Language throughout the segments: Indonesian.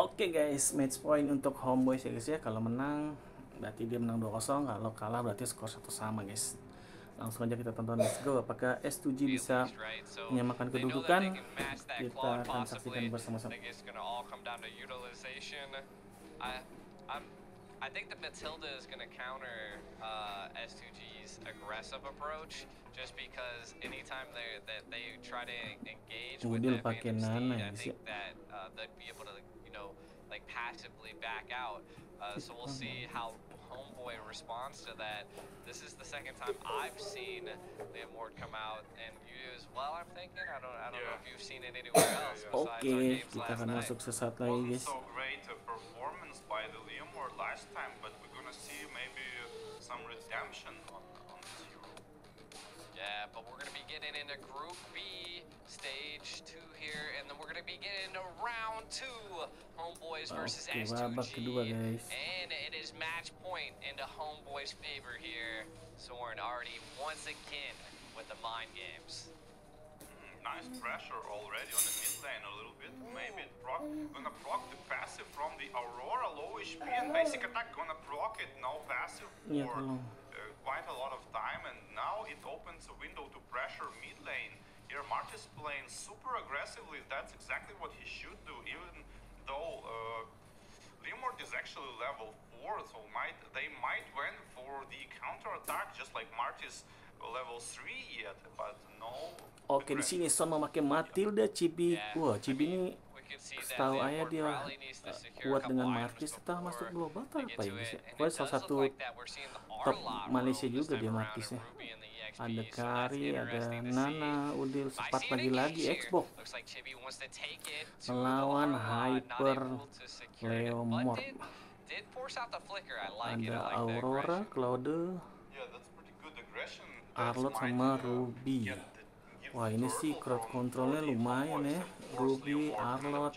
Oke guys, match point untuk Homeboys ya guys ya. Kalau menang berarti dia menang 2-0, kalau kalah berarti skor satu sama guys. Langsung aja kita tonton let's go. Apakah S2G bisa menyamakan kedudukan? Kita akan saksikan bersama-sama. I think that Matilda is going to counter uh, S2G's aggressive approach just because anytime they that they try to engage with that Nana Steed, ya, I guys, think that uh, they'd be able to, you know, like passively back out. Uh, so we'll see how Homeboy responds to that. This is the second time I've seen Liam Ward come out and use well. I'm thinking I don't I don't know if you've seen it anywhere else besides our Oke, games kita last akan night. masuk sesaat lagi wasn't so great a performance by the Leomord last time, but we're gonna see maybe some redemption on, on this Euro. Yeah, but we're gonna be getting into Group B, Stage Two here, and then we're gonna be getting into Round Two, Homeboys versus Oke, S2G, babak kedua, guys. and it is match point into Homeboys' favor here. Soren already once again with the mind games. Mm, Nice pressure already on the mid lane a little bit. Maybe it proc gonna proc the passive from the Aurora low HP and basic attack gonna proc it no passive Iya, for tolong. Quite a lot of time and now it opens a window to pressure mid lane. Here Martis playing super aggressively. That's exactly what he should do even though uh, Limord is actually level 4 so might they might win for the counter attack just like Martis level 3 yet but no Oke, di sini Son memakai Matilda Cibi. Yeah, Wah, I Cibi mean, ini we could see that setahu ayah dia uh, a kuat dengan Martis setelah masuk global they apa ya ya? and Pokoknya salah satu top Malaysia juga dia and ya. EXP, Ada Kari, ada Nana. Udil I sempat see an lagi engage lagi here. Xbox melawan not Hyper Leo Mort. it. Ada Aurora. Claude, Yeah, that's pretty good aggression. That's Arlot might, sama uh, Ruby. Wah, ini sih crowd controlnya 40 lumayan ya. Ruby, Arlot,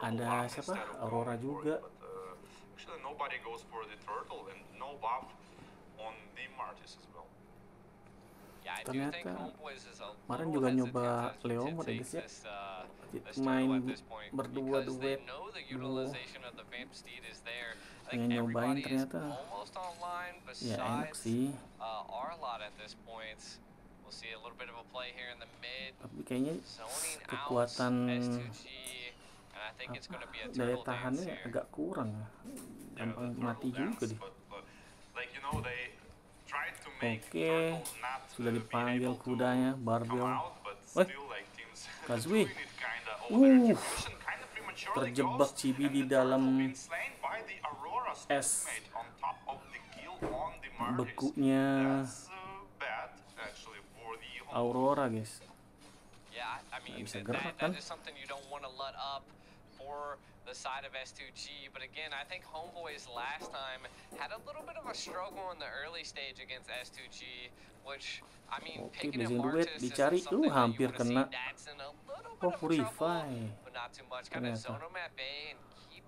ada siapa? Aurora juga. uh, Ternyata kemarin juga nyoba Leo Mort ya uh, Main berdua duet. Duo. Pengen nyobain ternyata. Ya enak sih. Tapi kayaknya kekuatan S2G, and I think it's going to be a daya tahannya agak kurang ya. Gampang mati juga deh. Oke, sudah dipanggil kudanya, Barbel. like teams Kazui. Uh, terjebak Cibi di dalam es ultimate Aurora guys. Yeah, I mean, bisa that, gerak that, that is something you don't want to let up for the side of S2G. But again, I think Homeboys last time had a little bit of a struggle in the early stage against S2G, which, I mean, Oke, picking up dicari. you hampir kena. Oh. Kind of Ternyata.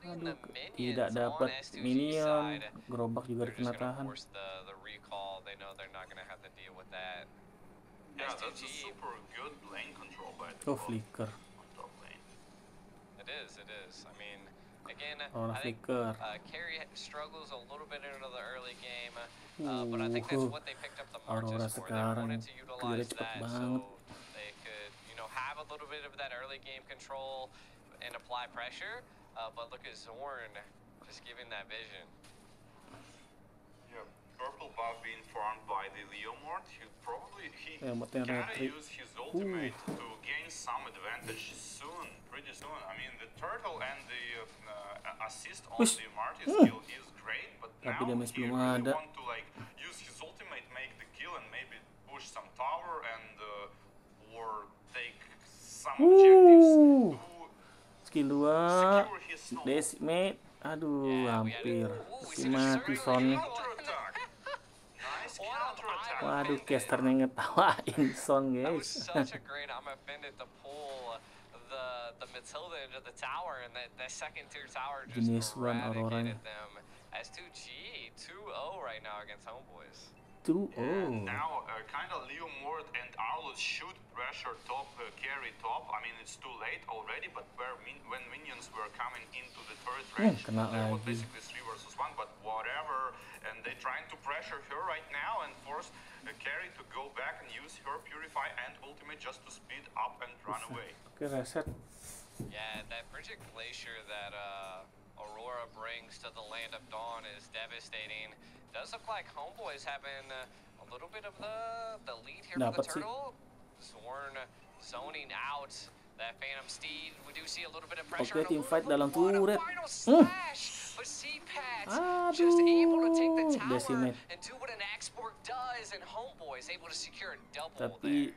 Aduh, tidak dapat S2G minion. Gerobak juga dikena tahan. force the, the recall. They know they're not going to have to deal with that. Yeah, that's a S2G super good lane control by the Oh, bot flicker. on top lane. It is, it is. I mean, again, Aurora I think flicker. uh, Carry struggles a little bit into the early game, uh, but I think that's what they picked up the Aurora marches for. They sekarang wanted to utilize cepet that banget. so they could, you know, have a little bit of that early game control and apply pressure. Uh, but look at Zorn just giving that vision. Yeah, purple buff being farmed by the Leomord. He probably he Yeah, but then gotta retreat. use his ultimate to gain some advantage soon, pretty soon. I mean, the turtle and the uh, assist on Uish. the Marty skill is great, but Tapi now damage he belum really ada. want to like use his ultimate, make the kill, and maybe push some tower and uh, or take some objectives Wuh. to Skill 2 secure his snow. Decimate. Aduh, hampir. Si mati Waduh, casternya ngetawain Son That was guys. such a great. I'm offended to pull the the Matilda into the tower, and that, that second tier tower just Jenis one Auroranya. eradicated them. S2G 2-0 right now against Homeboys. 2 And oh. now, uh, kind of Leo Mort and Arlos should pressure top, uh, carry top. I mean, it's too late already, but where min when minions were coming into the turret range, kena there was lagi. basically 3 versus 1, but whatever. And they trying to pressure her right now and force uh, carry to go back and use her purify and ultimate just to speed up and run away. Oke, reset. Yeah, that Bridget Glacier that uh, Aurora brings to the Land of Dawn is devastating. Does look like Homeboy's having uh, a little bit of the the lead here for the sih. turtle. Zorn zoning out that Phantom Steed. We do see a little bit of pressure. Oke, and a team fight dalam bit of turret. Final Hmm. slash, but CPAT just able to take the Aduh, tower decimate. and do what an export does, and Homeboy is able to secure a double Tapi there.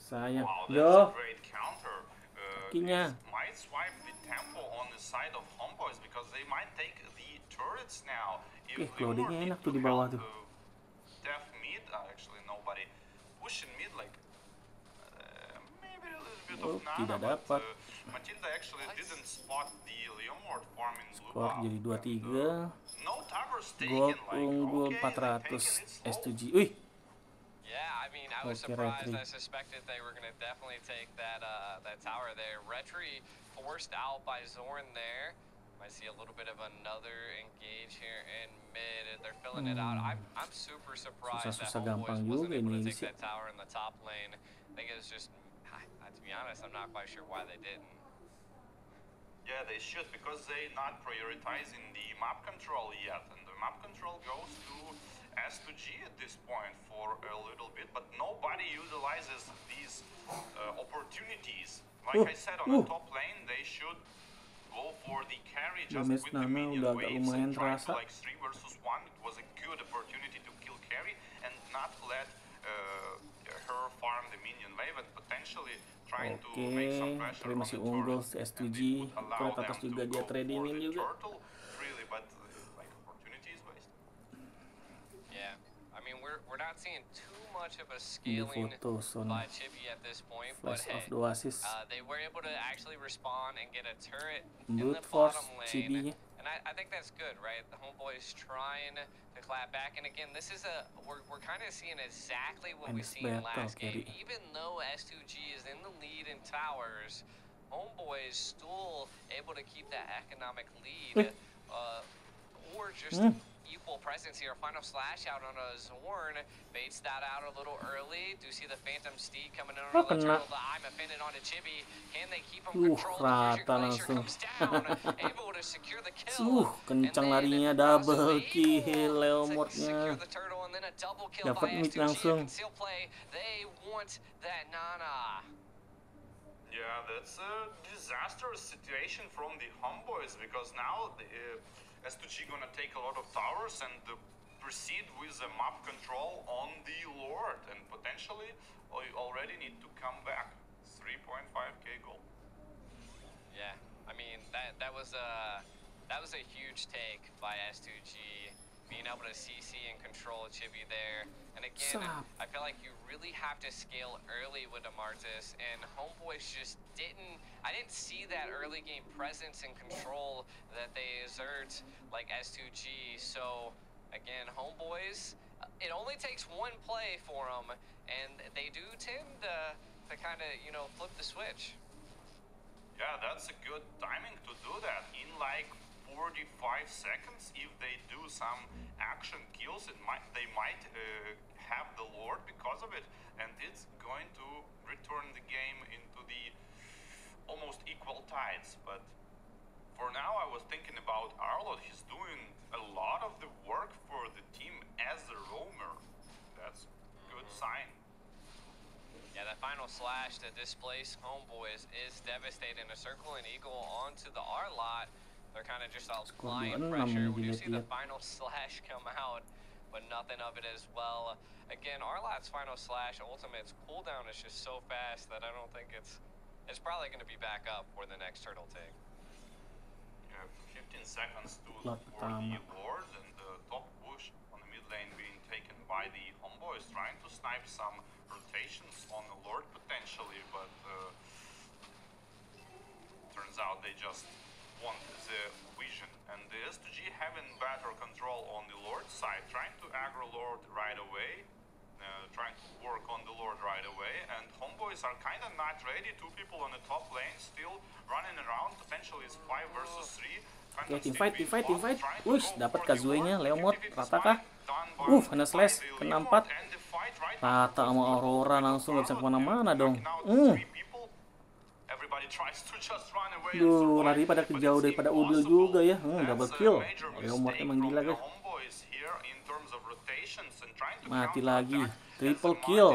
sayang. Wow, that's Yo, a great counter. Uh, might swipe the tempo on the side of Homeboys because they might take the turrets now. If Eh, Leonard loadingnya need enak tuh to di bawah help, tuh. uh, Def mid, uh, actually nobody pushing mid like Leomord farming blue skor jadi And, 2-3. uh, No towers taken, Gol unggul okay, they taken 400 it slow. S2G. Wih, Yeah, I mean, I was Okay, surprised. Retri. I suspected they were going to definitely take that uh, that tower there. Retri forced out by Zorn there. Might see a little bit of another engage here in mid. They're filling it out. I'm, I'm super surprised that Homeboys gampang wasn't juga able to ini take sih. that tower in the top lane. I think it was just, I, I- to be honest, I'm not quite sure why they didn't. Yeah, they should because they're not prioritizing the map control yet, and the map control goes to S2G at this point for a little bit, but nobody utilizes these uh, opportunities. Like I said, on uh. the top lane, they should go for the carry just with the Nana minion udah agak waves lumayan and try to terasa. like three versus one. It was a good opportunity to kill carry and not let uh, her farm the minion wave and potentially trying to make some Oke, pressure tapi on masih the unggul turret. si S2G. And it would allow Turret atas juga dia tradingin juga. turtle, really, but uh, like. Yeah, I mean, we're, we're not seeing too much of a Ini scaling foto son by Chibi at this point, but Flash of hey. Uh, they were able to actually respond and get a turret in the Brute Force bottom lane. Chibi-nya. And I, I think that's good, right? The homeboys trying to clap back. And again, this is a, we're, we're kind of seeing exactly what we seen last game. Even though S2G is in the lead in towers, homeboys still able to keep that economic lead. uh, or just. Equal presence here. Final slash out on a Zorn. Baits that out a little early. Do see the Phantom Steed coming in on the kena. turtle. The I'm offended onto Chibi. Can they keep him Uh, controlled? rata Glacier langsung. comes down. able to secure the kill. Uh, kencang And then larinya, double kill, to Leomordnya. secure the turtle and then a double kill Dapat by mid S2G. langsung. Conceal play. They want that Nana. Yeah, that's a disastrous situation from the homeboys because now the, uh, S2G gonna take a lot of towers and uh, proceed with the map control on the Lord and potentially already need to come back. 3.5k goal. Yeah, I mean that that was a that was a huge take by S2G being able to CC and control Chibi there. And again, Sup? I feel like you really have to scale early with Amartis, and Homeboys just didn't. I didn't see that early game presence and control that they exert like S2G. So again, Homeboys, uh, it only takes one play for them, and they do tend to to kind of you know flip the switch. Yeah, that's a good timing to do that. In like 45 seconds, if they do some action kills, it might they might uh, have the Lord because of it, and it's going to return the game into the almost equal tides. But for now, I was thinking about Arlot. He's doing a lot of the work for the team as a roamer. That's good sign. Yeah, that final slash to displace Homeboys is devastating. A circle and eagle onto the R lot. They're kind of just applying 26 pressure. ini We do see the final slash come out, but nothing of it as well. Again, Arlot's final slash ultimate's cooldown is just so fast that I don't think it's it's probably going to be back up for the next turtle take. Yeah, 15 seconds to Lot for the pertama. Lord and the top push on the mid lane being taken by the Homeboys, trying to snipe some rotations on the Lord potentially, but uh, turns out they just want the vision. And the S2G having better control on the Lord side, trying to aggro Lord right away. uh, trying to work on the Lord right away. And Homeboys are kind of not ready. Two people on the top lane still running around. Potentially it's 5 versus 3. Oke, team fight, team fight, team fight. Wush, dapat Kazuya-nya, Leomord, rata kah? Uh, kena slash, kena 4. Rata sama Aurora langsung gak bisa ke mana-mana dong. Hmm. Duh, lari pada kejauh daripada Udil juga ya. Hmm, double kill. Leomord emang gila guys. Mati lagi. Triple kill.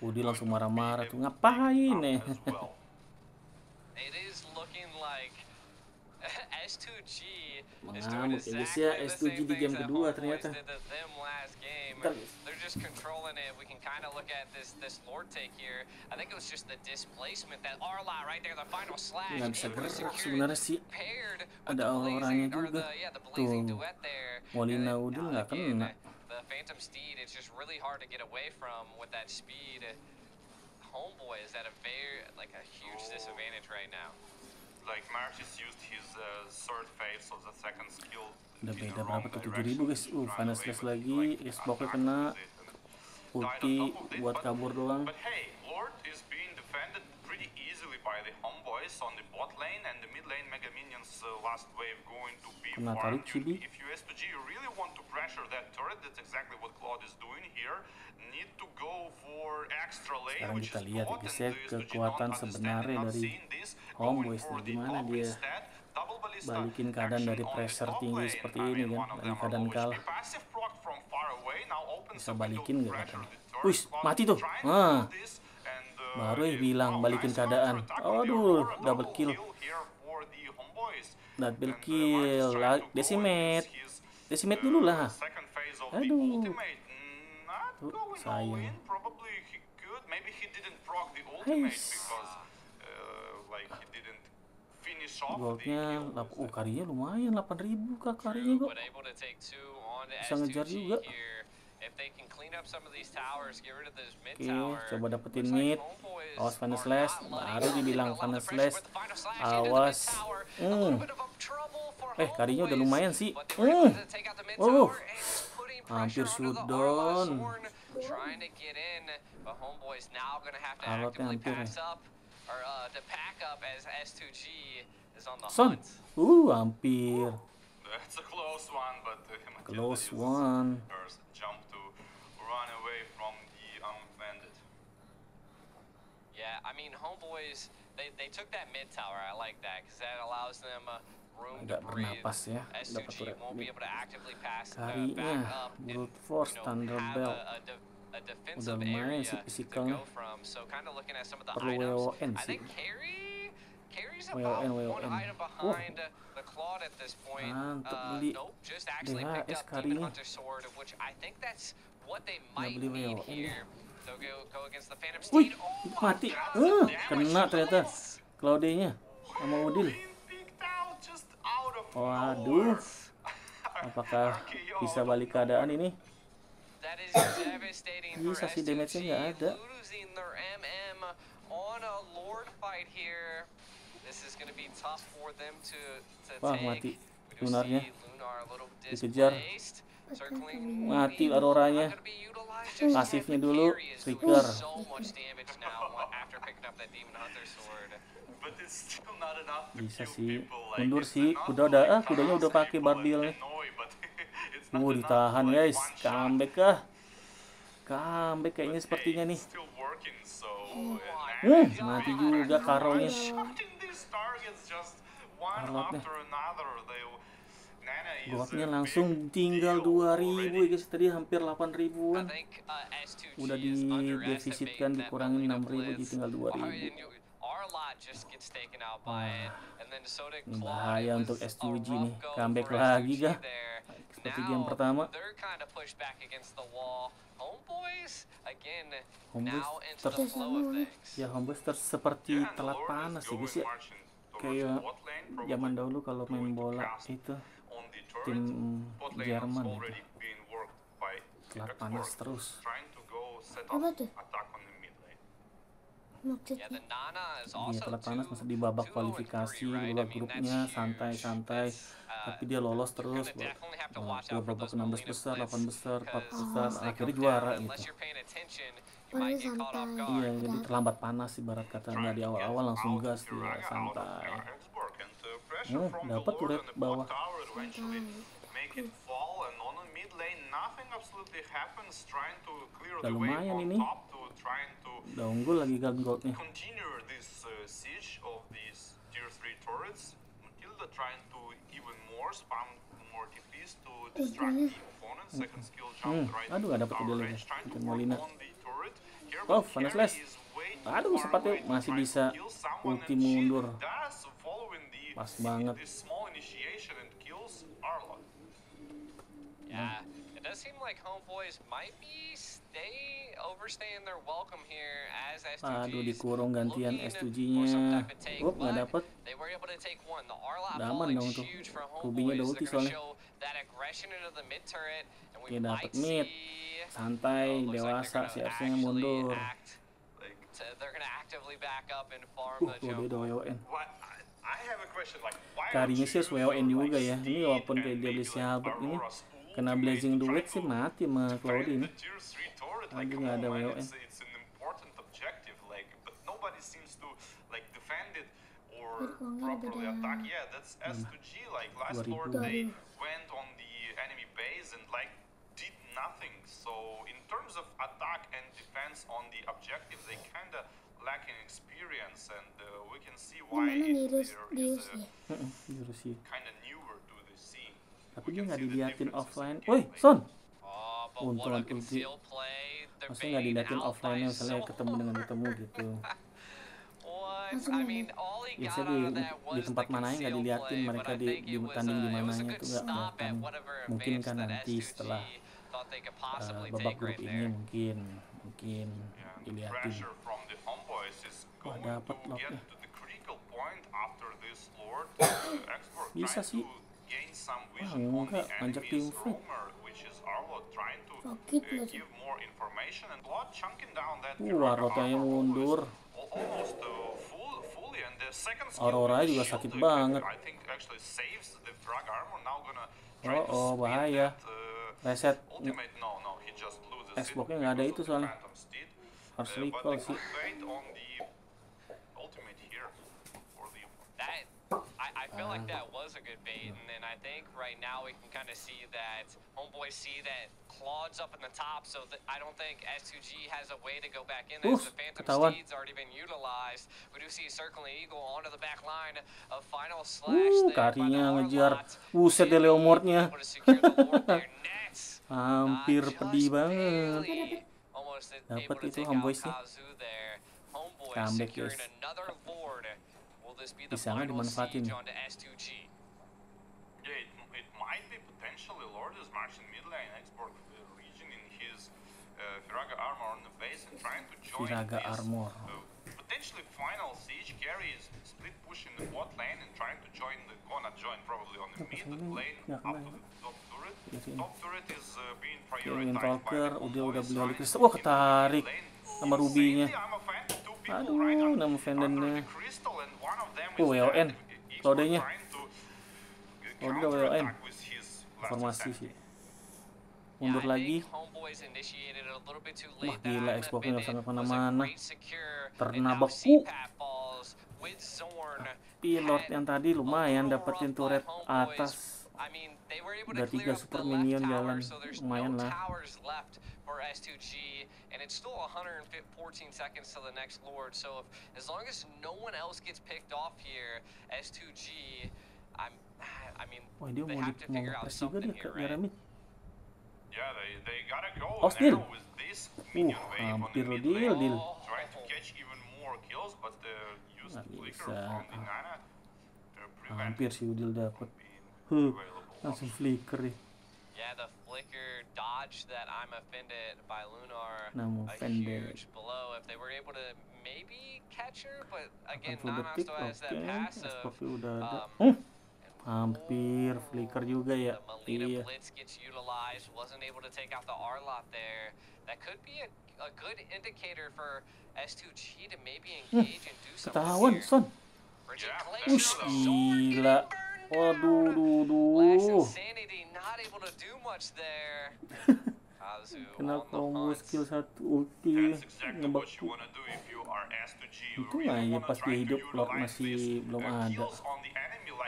Udil langsung marah-marah tuh. Ngapain nih? Mengamuk ya guys ya S2G di game kedua ternyata. Just controlling it. We can kind of look at this this Lord take here. I think it was just the displacement that Arla right there, the final slash. Nggak bisa gerak sebenarnya sih. Ada orangnya juga. Tuh. Molina Udil nggak kena. The Phantom Steed, it's just really hard to get away from with that speed. Homeboy is at a very like a huge disadvantage right now. like Martis used his uh, third phase of the second skill. Udah beda berapa tuh tujuh ribu guys. Uh, final slash lagi. Xbox kena. Ulti buat kabur doang. Uh, Kena tarik Chibi. If you S2G really want to pressure that turret, that's exactly what Claude is doing here. Need to go for extra lane, Sekarang kita lihat ya guys ya S2G kekuatan sebenarnya dari Homeboys Gimana dia balikin keadaan dari pressure tinggi seperti ini kan, dari keadaan kalah. Bisa balikin nggak pressure katanya? Wih, mati tuh. Ah. uh, Baru ya bilang balikin keadaan. Aduh, double kill. Double uh, kill. Decimate. Decimate uh, dulu lah. Aduh. sayang. Heis. Uh, Goldnya, lap- oh karinya lumayan 8000 kah karinya kok. Bisa ngejar S2G juga. Oke, coba dapetin mid. Awas are slash. Baru dibilang A lot of final the pressure slash. Awas. Hmm. Eh, karinya udah lumayan sih. Hmm. Oh. Hampir to Alotnya hampir or uh, to pack up as S2G is on the Son. hunt. Uh, hampir. That's a close one, but uh, Matilda Close uses one. her jump to run away from the unbanded. Yeah, I mean, homeboys, they, they took that mid tower. I like that because that allows them uh, room Agak to breathe. bernapas ya. Dapat S2G turret won't be mid. able to actively pass uh, back Karinya, up and brute force, you know, thunder have belt. a, a, de a defensive lumayan area sih to physicalnya. go from. So kind of looking at some of the Perlu items. WON I sih. think carry. WON, about one item behind the Claude at this point. Mantap, Uh, beli nope, just actually DHS picked up karinya. Demon Hunter Sword, which I think that's what they might beli need WON here. They'll go, go against the Phantom Wih, Steed. Oh my mati. Uh, kena ternyata. Claude-nya sama Udil. Of Waduh. Apakah bisa balik keadaan ini? Bisa sih, damage-nya nggak S2G, ada. losing their on a Lord fight here. This is going to be tough for them to, to Wah, take. mati Lunarnya. Dikejar. Mati Auroranya. Pasifnya dulu, trigger. to Bisa sih. Mundur sih. Kuda udah ah, kudanya udah pakai barbil nih. Uh, ditahan guys. Comeback kah? Comeback kayaknya sepertinya nih. uh, Hmm, mati juga Karolnya. Shooting these targets just one Karlotnya. after another. They, Nana is Goldnya a langsung tinggal deal 2000 already. ya guys. Tadi hampir 8000 I ribuan. think uh, S2G Udah di defisitkan dikurangin Molina 6000 jadi tinggal Oh, 2000. and you- Our lot just gets taken out by it, and then so did Ini Claude. bahaya untuk was a S2G rough nih. Comeback lagi S2G kah? Seperti game pertama. Things. Ya Homeboys ter seperti Yeah, and telat panas ya going guys ya. Kayak zaman dahulu kalau main bola itu tim Bot lane Jerman itu. Telat panas terus. Apa tuh? Maksudnya Iya telat panas masih di babak kualifikasi di babak grupnya santai-santai. Tapi dia lolos terus Wah, watch ke out for babak those 16 Molina besar, blitz, 8 besar, 4 'cause besar, akhirnya juara gitu. Iya, jadi terlambat panas ibarat kata nggak di awal-awal langsung gas dia santai. Hmm, dapat turret bawah. Udah lumayan ini. Udah unggul lagi gun goldnya. Continue this siege of these tier 3 turrets. Matilda trying to even more spam more TPs to distract the opponent. Second skill Hmm, jump right aduh, into nggak dapet tower dia lagi. range, trying to Bikin work Molina. on the turret. Here, Oh, Carry Les. Aduh, sepatu masih bisa ulti mundur. Pas banget. Yeah, it does seem like homeboys might be stay overstaying their welcome here as S2Gs. Aduh, dikurung gantian looking S2G-nya. for some type of take, Up, nggak dapet. They were able to take one. The Arlot Udah aman falling dong tuh. Rubinya udah ulti soalnya. show that aggression into the mid turret, and we Oke, dapet mid. Santai, Oh, dewasa, si actually mundur. act to- they're gonna actively back up and farm Uh, the tuh dia why Karinya sih harus WON juga ya. Ini walaupun kayak dia beli like, sahabat ini, kena ultimate blazing to try duet sih to mati sama defend Claudie ini. the tier 3 turret, like, Aduh, come nggak ada on, man, WON. It's, it's an important objective, like, but nobody seems to like defend it or Wait, uangnya properly beda. attack. Yeah, that's S2G. Like last 2000. Lord, they Dua went on the enemy base and like did nothing. So in terms of attack and defense on the objective, they kind of lacking experience, and uh, we can see why Gimana nih there Rus di is Rusia? Heeh, di Rusia. kind of newer to the scene. Tapi dia nggak diliatin offline. Woi, Son! Oh, Untung ulti. Maksudnya nggak diliatin offline-nya misalnya ketemu dengan ketemu gitu. Got Biasanya di, di tempat mananya nggak diliatin mereka di, di tanding di mananya itu nggak kelihatan. Mungkin kan nanti S2G setelah uh, possibly babak grup ini mungkin mungkin is Wah, dapat locknya. export Bisa sih. Gain some Wah, vision on the enemy's team fight. roamer, which is Arlot trying to Sakit uh, lah, give more information and Lord chunking down that Uh, Pirata Arlotnya armor mundur. almost, al- almost uh, full, fully and the second skill Aurora juga sakit banget. I think actually saves the drag armor now gonna try Oh, to oh, bahaya. that, uh, Reset. Ultimate, no, no, he just loses it Xbox-nya nggak ada itu soalnya. Harus Uh, recall sih. could wait on the ultimate here for the That I, I feel like Ah. that was a good bait, and then I think right now we can kind of see that homeboys see that Claude's up in the top, so that I don't think S2G has a way to go back in. Oof, as the Phantom ketahuan. Steed's already been utilized. We do see Circling Eagle onto the back line of final slash Uh, there karinya ngejar. Buset deh there. Nets. Hampir Uh, pedih banget. Dapat itu Homeboys sih. There. Comeback, guys. Bisa nggak dimanfaatin? siege onto S2G? Yeah, it, it potentially Lord is marching mid lane export uh, region in his uh, Firaga armor on the base and trying to join Firaga this armor. uh, potentially final siege carry is split push in the bot lane and trying to join the gonna join probably on the mid lane up to ya. the top turret. Top turret is uh, being prioritized by the udah udah beli Holy Crystal. Wah, ketarik sama rubinya. Aduh, nama them Oh, WON. dia counterattack WON. With his last Formasi attack. sih. Mundur lagi. Wah, gila, nggak Bennett sampai was a ke mana-mana. great secure, Terkena beku. With Zorn. Pilot yang tadi lumayan dapetin turret atas. Udah tiga up super minion jalan. Lumayan lah. towers left for S2G, and it's still 114 seconds to the next Lord. So if, as long as no one else gets picked off here, S2G, I'm, Wah, dia they mau have di to mau figure out ngepas juga something dia here, ke right? Yaramid. Yeah, they, they gotta go Oh, still. now with this minion Uh, hampir mid deal, deal. Try to catch even more kills, but the used Nggak flicker bisa. from the Nana to prevent Hampir si Udil dapet. Huh, langsung flicker ya. Yeah, the flicker dodge that I'm offended by Lunar. Namu a offended. huge blow. If they were able to maybe catch her, but again, 80 Nana detik, still has that passive. Ada. um, and hampir flicker juga ya. Iya. Blitz gets utilized, wasn't able to take out the R-Lot there. That could be a, a good indicator for S2G to maybe engage and do something Hmm, Ketahuan. Son. Ush, gila. getting burned Aduh, duh, duh. Kena combo skill satu ulti ngebak what you wanna do if you are S2G. You Itu aja wanna pas dia hidup, Lord masih belum ada.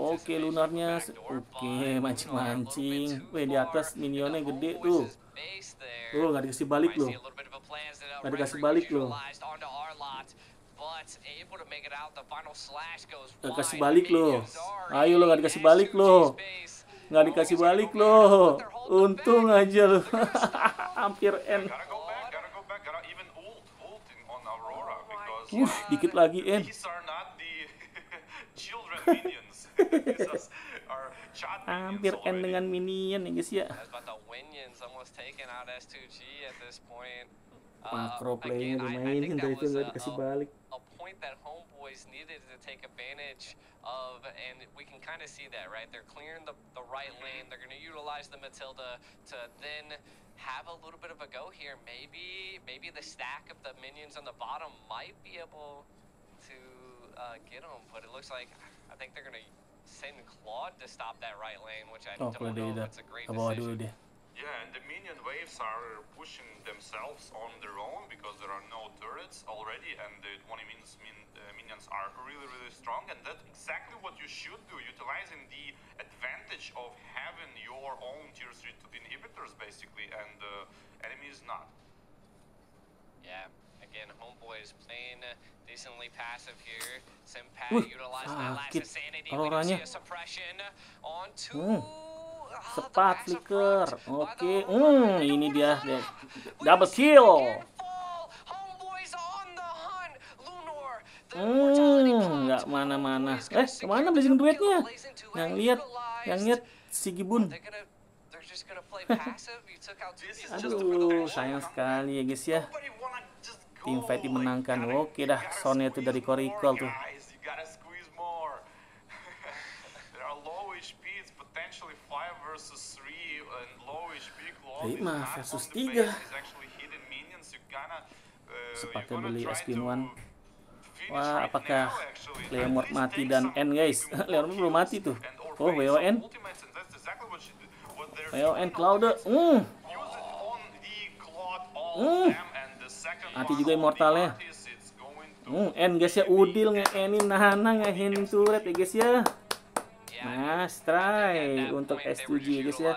Oke lunarnya Oke mancing-mancing. Weh di atas minionnya gede tuh. Tuh nggak dikasih balik loh. Nggak dikasih balik loh. Nggak kasih balik loh. Ayo lo, nggak in dikasih balik S2G's loh. Nggak dikasih balik loh. Untung aja lo. Hampir end. Uh, dikit lagi end Hampir minions end already. dengan minion ya guys ya That's about the Winions almost taking out S2G at this point. Makro Uh, playnya again, I, I dimainin think dari that itu was nggak a, dikasih a, balik a point that Homeboys needed to take advantage of, and we can kind of see that, right? They're clearing the, the right lane. They're going to utilize the Matilda to then have a little bit of a go here. Maybe maybe the stack of the minions on the bottom might be able to uh, get them, but it looks like I think they're going to send Claude to stop that right lane, which I Oh don't kalau know dia if udah it's a great ke bawah dulu decision. deh Yeah, and the minion waves are pushing themselves on their own because there are no turrets already, and the 20 minions, min, uh, minions are really, really strong, and that's exactly what you should do, utilizing the advantage of having your own tier 3 to inhibitors, basically, and the enemy is not. Yeah, again, Homeboys playing decently passive here. Simpat Wih, utilizing that last sakit insanity. We auroranya. a suppression onto Hmm. ah, passive flicker. Oke. the Hmm, ini dia. We Double kill. Hmm, nggak mana-mana. Eh, ke mana blazing duetnya? Yang lihat, yang utilized. lihat si Gibun. Aduh, sayang sekali ya guys ya. Nobody wanna just go, Tim fight like, dimenangkan. gotta- Oke dah, soundnya tuh dari more, tuh. guys. You gotta squeeze more. there are low HP, it's potentially 5 versus 3 and low HP Claw is Lima versus tiga. uh, Sepakai beli Espin One. Wah, apakah Leomord mati dan N guys? Leomord belum mati tuh. Oh, WON. WON Cloud. Hmm. Hmm. Mati juga immortalnya. Hmm, N guys ya Udil nge-enin Nahana nge-enin turret ya guys ya. Think try untuk point they were S2G just guys ya.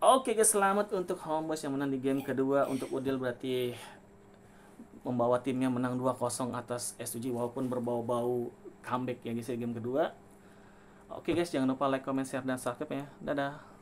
Oke guys, selamat untuk Homeboys yang menang di game kedua. Untuk Udil berarti membawa timnya menang 2-0 atas S2G walaupun berbau-bau comeback ya guys ya game kedua. Oke guys, jangan lupa like, comment, share, dan subscribe ya. Dadah.